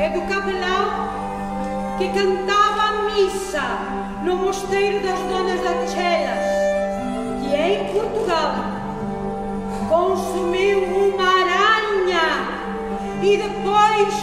e do capelão que cantava a missa no Mosteiro das Donas das Chelas, que é em Portugal. Consumiu uma aranha e depois